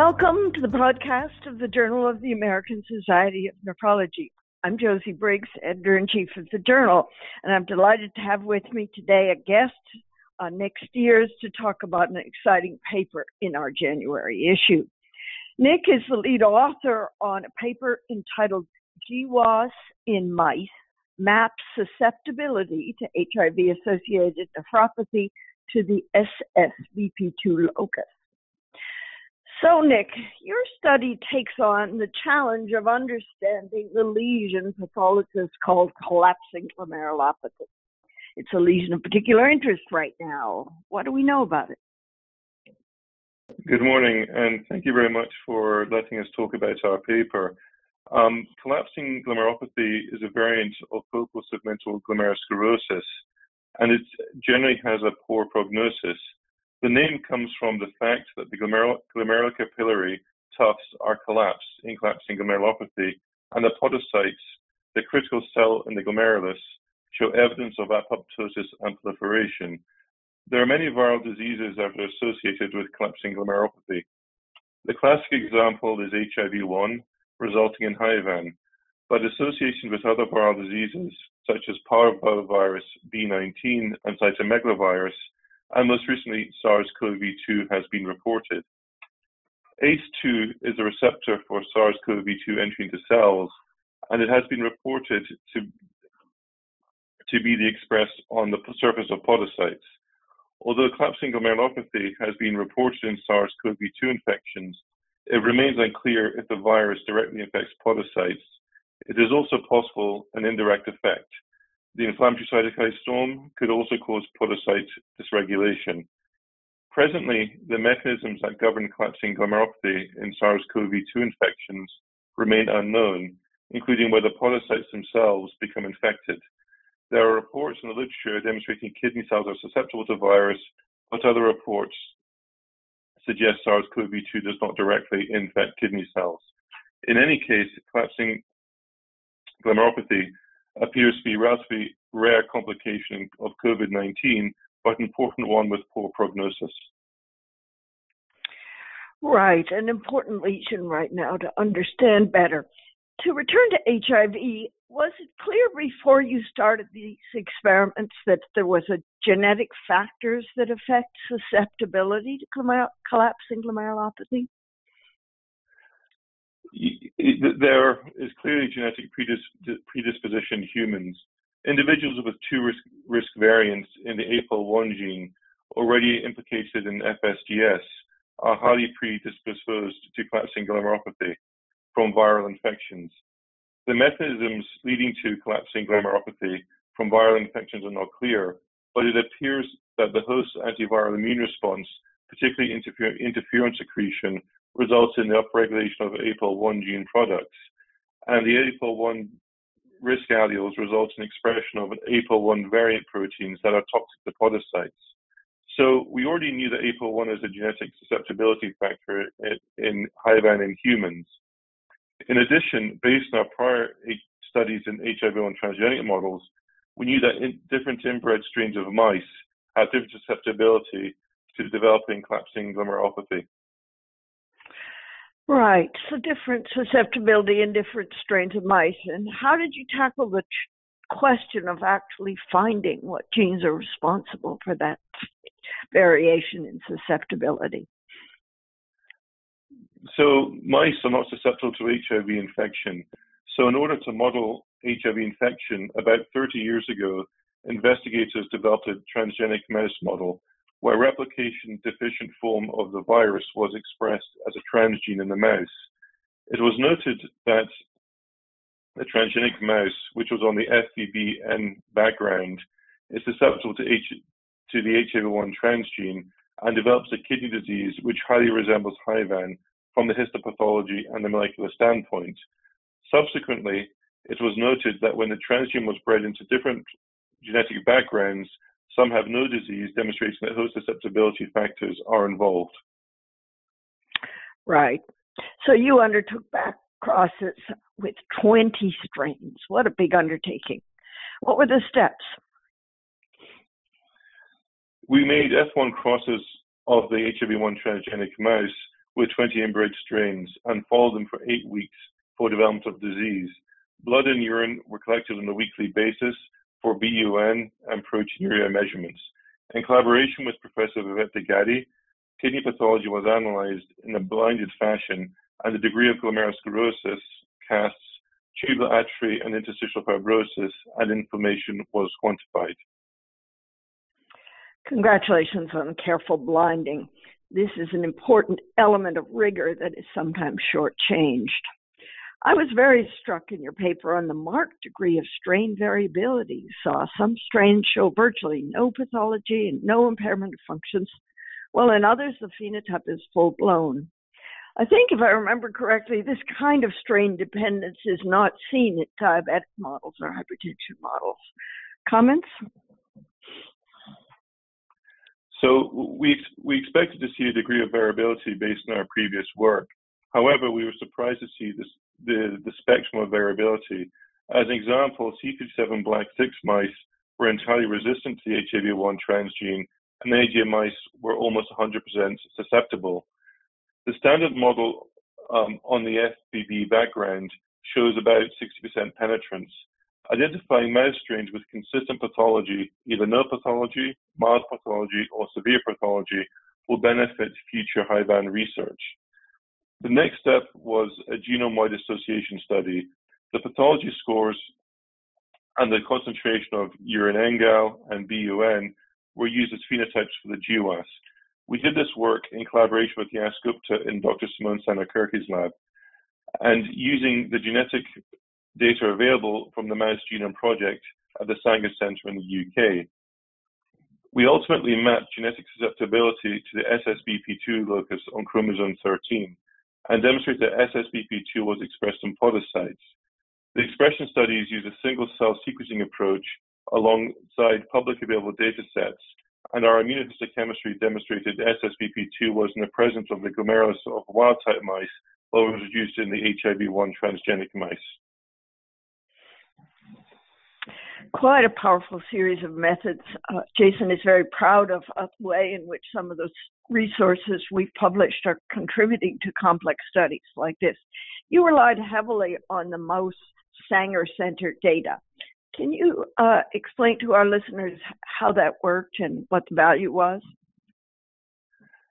Welcome to the podcast of the Journal of the American Society of Nephrology. I'm Josie Briggs, editor in chief of the Journal, and I'm delighted to have with me today a guest, uh, Nick Steers, to talk about an exciting paper in our January issue. Nick is the lead author on a paper entitled GWAS in Mice Maps Susceptibility to HIV Associated Nephropathy to the SSVP2 locus. So, Nick, your study takes on the challenge of understanding the lesion pathologist called collapsing glomerulopathy. It's a lesion of particular interest right now. What do we know about it? Good morning, and thank you very much for letting us talk about our paper. Um, collapsing glomerulopathy is a variant of focal segmental glomerulosclerosis, and it generally has a poor prognosis. The name comes from the fact that the glomerulocapillary tufts are collapsed in collapsing glomerulopathy, and the podocytes, the critical cell in the glomerulus, show evidence of apoptosis and proliferation. There are many viral diseases that are associated with collapsing glomerulopathy. The classic example is HIV-1, resulting in HIVAN, but association with other viral diseases such as parvovirus B19 and cytomegalovirus and most recently SARS-CoV-2 has been reported. ACE2 is a receptor for SARS-CoV-2 entry into cells, and it has been reported to, to be expressed on the surface of podocytes. Although collapsing glomerulopathy has been reported in SARS-CoV-2 infections, it remains unclear if the virus directly infects podocytes. It is also possible an indirect effect. The inflammatory cytokine storm could also cause podocyte dysregulation. Presently, the mechanisms that govern collapsing glomerulopathy in SARS-CoV-2 infections remain unknown, including whether podocytes themselves become infected. There are reports in the literature demonstrating kidney cells are susceptible to virus, but other reports suggest SARS-CoV-2 does not directly infect kidney cells. In any case, collapsing glomerulopathy appears to be a relatively rare complication of COVID-19, but an important one with poor prognosis. Right, an important lesion right now to understand better. To return to HIV, was it clear before you started these experiments that there was a genetic factors that affect susceptibility to collapsing glomerulopathy? There is clearly genetic predisposition in humans. Individuals with two risk, risk variants in the APOL1 gene already implicated in FSGS are highly predisposed to collapsing glomerulopathy from viral infections. The mechanisms leading to collapsing glomerulopathy from viral infections are not clear, but it appears that the host's antiviral immune response, particularly interfer- interferon secretion, results in the upregulation of APOL1 gene products. And the APOL1 risk alleles result in expression of APOL1 variant proteins that are toxic to podocytes. So we already knew that APOL1 is a genetic susceptibility factor in HIVAN in humans. In addition, based on our prior studies in HIV-1 transgenic models, we knew that different inbred strains of mice have different susceptibility to developing collapsing glomerulopathy. Right. So different susceptibility in different strains of mice. And how did you tackle the question of actually finding what genes are responsible for that variation in susceptibility? So mice are not susceptible to HIV infection. So in order to model HIV infection, about 30 years ago, investigators developed a transgenic mouse model where replication deficient form of the virus was expressed as a transgene in the mouse. It was noted that the transgenic mouse, which was on the FVBN background, is susceptible to, H- to the HIV1 transgene and develops a kidney disease which highly resembles HIVAN from the histopathology and the molecular standpoint. Subsequently, it was noted that when the transgene was bred into different genetic backgrounds, some have no disease, demonstrating that host susceptibility factors are involved. Right. So you undertook back crosses with 20 strains. What a big undertaking. What were the steps? We made F1 crosses of the HIV1 transgenic mouse with 20 inbred strains and followed them for eight weeks for development of disease. Blood and urine were collected on a weekly basis for BUN and proteinuria measurements. In collaboration with Professor Vivek Degadi, kidney pathology was analyzed in a blinded fashion and the degree of glomerulosclerosis, casts, tubular atrophy and interstitial fibrosis and inflammation was quantified. Congratulations on careful blinding. This is an important element of rigor that is sometimes shortchanged. I was very struck in your paper on the marked degree of strain variability you saw. Some strains show virtually no pathology and no impairment of functions, while in others the phenotype is full blown. I think, if I remember correctly, this kind of strain dependence is not seen in diabetic models or hypertension models. Comments? So we we expected to see a degree of variability based on our previous work. However, we were surprised to see this, the, the spectrum of variability. As an example, C57 Black 6 mice were entirely resistant to the HAV1 transgene, and AGA mice were almost 100% susceptible. The standard model um, on the FBB background shows about 60% penetrance. Identifying mouse strains with consistent pathology, either no pathology, mild pathology, or severe pathology, will benefit future high-band research. The next step was a genome-wide association study. The pathology scores and the concentration of urine NGAL and BUN were used as phenotypes for the GWAS. We did this work in collaboration with Yash Gupta in Dr. Simone Sanakirti's lab. And using the genetic data available from the Mouse Genome Project at the Sanger Centre in the UK, we ultimately mapped genetic susceptibility to the SSBP2 locus on chromosome 13 and demonstrated that SSBP2 was expressed in podocytes. The expression studies use a single cell sequencing approach alongside public available data sets and our immunohistochemistry demonstrated SSBP2 was in the presence of the glomerulus of wild-type mice, but was reduced in the HIV-1 transgenic mice. Quite a powerful series of methods. Uh, Jason is very proud of, of the way in which some of those resources we've published are contributing to complex studies like this. You relied heavily on the mouse Sanger Center data. Can you uh, explain to our listeners how that worked and what the value was?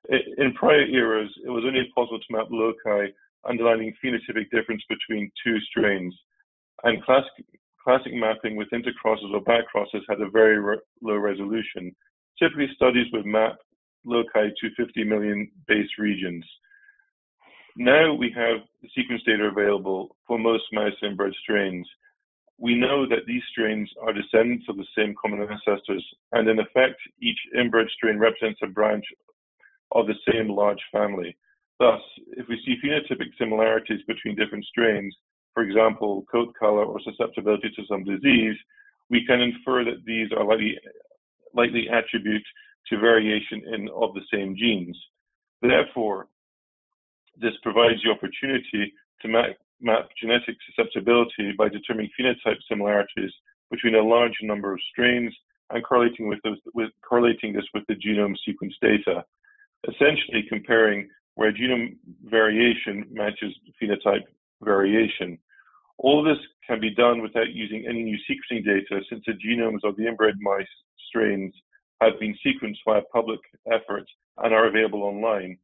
In prior eras, it was only possible to map loci underlining phenotypic difference between two strains, and classic, classic mapping with intercrosses or backcrosses had a very re- low resolution. Typically, studies would map loci to 50 million base regions. Now we have the sequence data available for most mouse inbred strains we know that these strains are descendants of the same common ancestors, and in effect, each inbred strain represents a branch of the same large family. Thus, if we see phenotypic similarities between different strains, for example, coat color or susceptibility to some disease, we can infer that these are likely, likely attribute to variation in of the same genes. Therefore, this provides the opportunity to map map genetic susceptibility by determining phenotype similarities between a large number of strains and correlating with, those, with correlating this with the genome sequence data, essentially comparing where genome variation matches phenotype variation. All this can be done without using any new sequencing data since the genomes of the inbred mice strains have been sequenced via public efforts and are available online.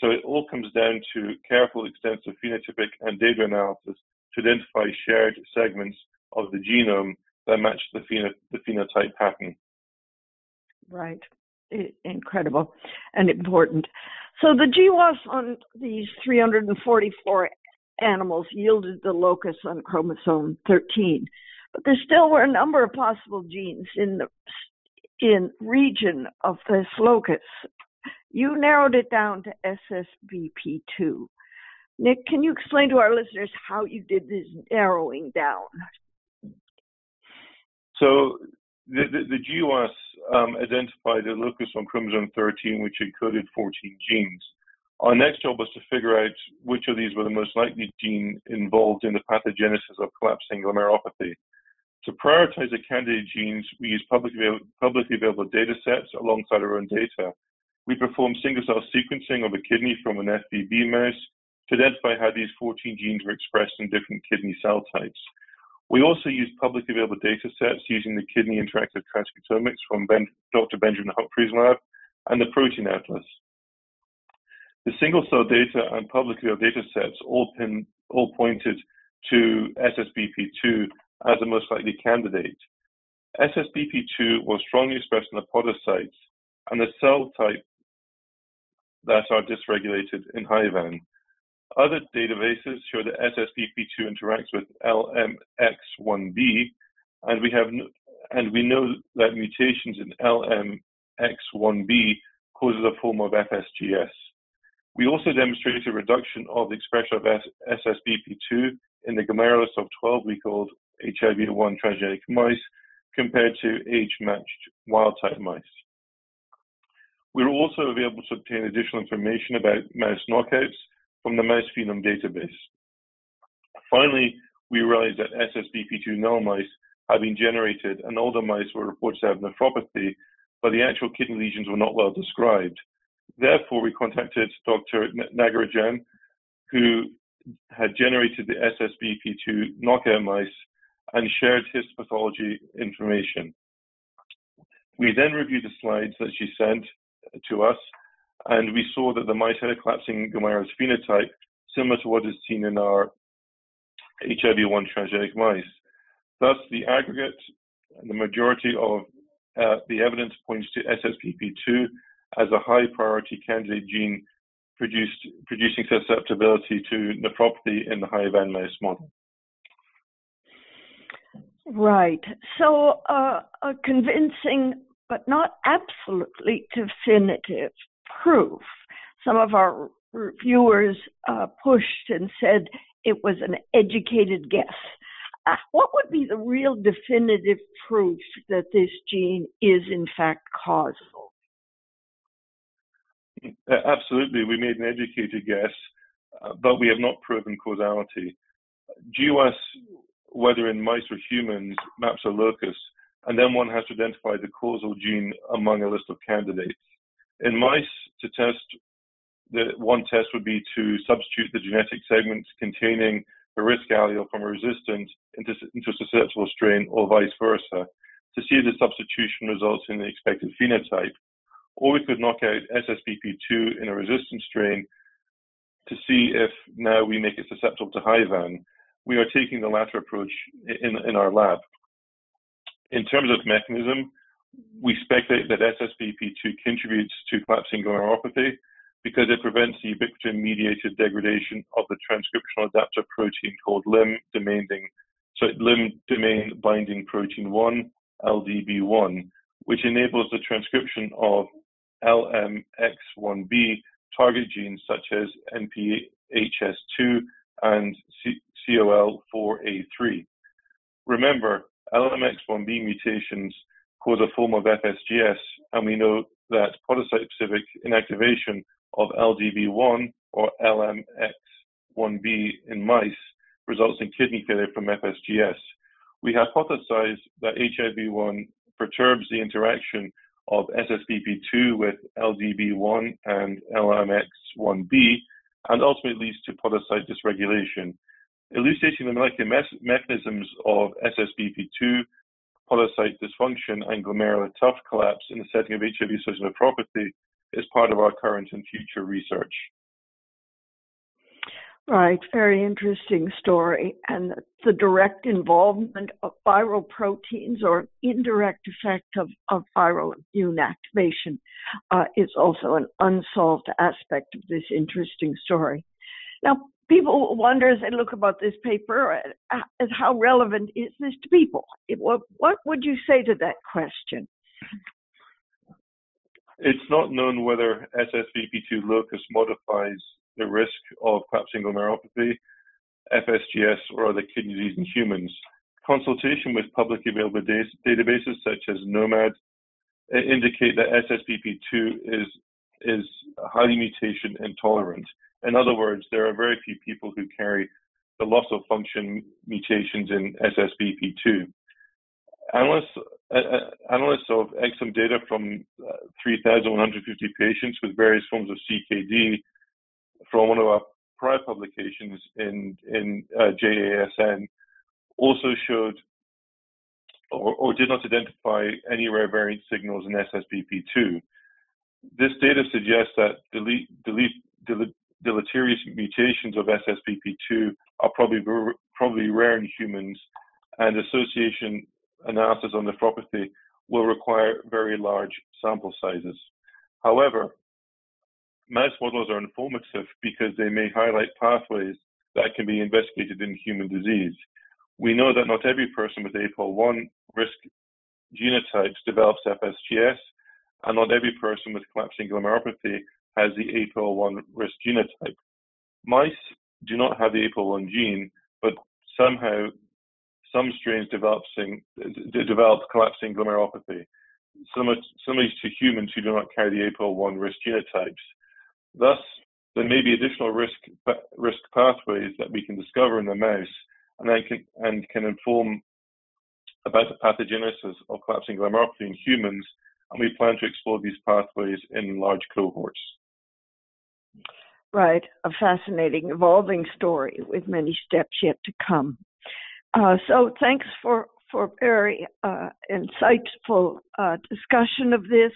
So it all comes down to careful, extensive phenotypic and data analysis to identify shared segments of the genome that match the, pheno- the phenotype pattern. Right. Incredible and important. So the GWAS on these 344 animals yielded the locus on chromosome 13, but there still were a number of possible genes in the in region of this locus you narrowed it down to SSBP2. Nick, can you explain to our listeners how you did this narrowing down? So the, the, the GWAS um, identified a locus on chromosome 13, which encoded 14 genes. Our next job was to figure out which of these were the most likely gene involved in the pathogenesis of collapsing glomerulopathy. To prioritize the candidate genes, we used publicly, publicly available data sets alongside our own data we performed single-cell sequencing of a kidney from an FBB mouse to identify how these 14 genes were expressed in different kidney cell types. We also used publicly available data sets using the Kidney Interactive Transcriptomics from ben, Dr. Benjamin Humphrey's lab and the Protein Atlas. The single cell data and publicly available data sets all, pin, all pointed to SSBP2 as the most likely candidate. SSBP2 was strongly expressed in the podocytes and the cell type that are dysregulated in HIVAN. Other databases show that SSBP2 interacts with LMX1B, and we have and we know that mutations in LMX1B causes a form of FSGS. We also demonstrated a reduction of the expression of SSBP2 in the glomerulus of 12-week-old HIV-1 transgenic mice compared to age-matched wild-type mice. We were also able to obtain additional information about mouse knockouts from the mouse phenome database. Finally, we realized that SSBP2 null mice had been generated and older mice were reported to have nephropathy, but the actual kidney lesions were not well described. Therefore, we contacted Dr. Nagarajan, who had generated the SSBP2 knockout mice and shared his pathology information. We then reviewed the slides that she sent to us and we saw that the mice had a collapsing glomerulus phenotype similar to what is seen in our HIV-1 transgenic mice. Thus, the aggregate, the majority of uh, the evidence points to SSBP2 as a high priority candidate gene produced, producing susceptibility to nephropathy in the HIVAN mouse model. Right. So, uh, a convincing but not absolutely definitive proof. Some of our reviewers uh, pushed and said it was an educated guess. Uh, what would be the real definitive proof that this gene is in fact causal? Absolutely, we made an educated guess, uh, but we have not proven causality. GWAS, whether in mice or humans, maps a locus, and then one has to identify the causal gene among a list of candidates. In mice, to test, the one test would be to substitute the genetic segment containing a risk allele from a resistant into, into a susceptible strain or vice versa to see if the substitution results in the expected phenotype. Or we could knock out SSBP2 in a resistant strain to see if now we make it susceptible to HIVAN. We are taking the latter approach in, in our lab. In terms of mechanism, we speculate that SSBP2 contributes to collapsing glomerulopathy because it prevents the ubiquitin-mediated degradation of the transcriptional adapter protein called limb domain, so limb domain binding protein 1, LDB1, which enables the transcription of LMX1B target genes such as NPHS2 and COL4A3. Remember, LMX1B mutations cause a form of FSGS, and we know that podocyte-specific inactivation of LDB1 or LMX1B in mice results in kidney failure from FSGS. We hypothesize that HIV1 perturbs the interaction of SSBP2 with LDB1 and LMX1B and ultimately leads to podocyte dysregulation. Elucidating the molecular me- mechanisms of SSBP2 podocyte dysfunction and glomerular tuft collapse in the setting of HIV-associated nephropathy is part of our current and future research. Right, very interesting story. And the direct involvement of viral proteins or indirect effect of, of viral immune activation uh, is also an unsolved aspect of this interesting story. Now, people wonder as they look about this paper uh, how relevant is this to people? What, what would you say to that question? It's not known whether SSVP2 locus modifies the risk of collapsing glomerulopathy, FSGS, or other kidney disease in humans. Consultation with publicly available databases such as NOMAD indicate that SSBP2 is is highly mutation intolerant in other words, there are very few people who carry the loss of function mutations in SSBP2. Analysts uh, analysts of exome data from uh, 3,150 patients with various forms of CKD from one of our prior publications in, in uh, JASN also showed or, or, did not identify any rare variant signals in SSBP2. This data suggests that delete, delete, delete, deleterious mutations of SSBP2 are probably, probably rare in humans, and association analysis on nephropathy will require very large sample sizes. However, mouse models are informative because they may highlight pathways that can be investigated in human disease. We know that not every person with APOL1 risk genotypes develops FSGS, and not every person with collapsing glomerulopathy has the APOL1 risk genotype. Mice do not have the APOL1 gene, but somehow some strains develop collapsing glomerulopathy, similar, similar to humans who do not carry the APOL1 risk genotypes. Thus, there may be additional risk risk pathways that we can discover in the mouse and then can, and can inform about the pathogenesis of collapsing glomerulopathy in humans, and we plan to explore these pathways in large cohorts. Right, a fascinating, evolving story with many steps yet to come. Uh, so, thanks for for very uh, insightful uh, discussion of this.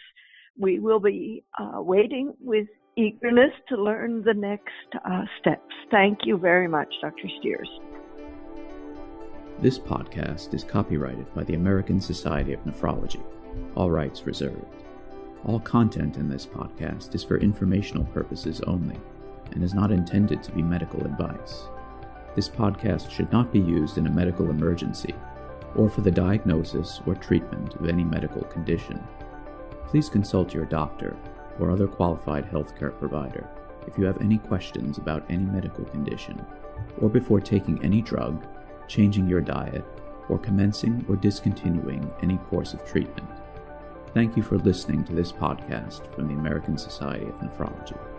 We will be uh, waiting with eagerness to learn the next uh, steps. Thank you very much, Dr. Steers. This podcast is copyrighted by the American Society of Nephrology, all rights reserved. All content in this podcast is for informational purposes only and is not intended to be medical advice. This podcast should not be used in a medical emergency or for the diagnosis or treatment of any medical condition. Please consult your doctor or other qualified healthcare provider if you have any questions about any medical condition, or before taking any drug, changing your diet, or commencing or discontinuing any course of treatment. Thank you for listening to this podcast from the American Society of Nephrology.